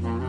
Mm-hmm.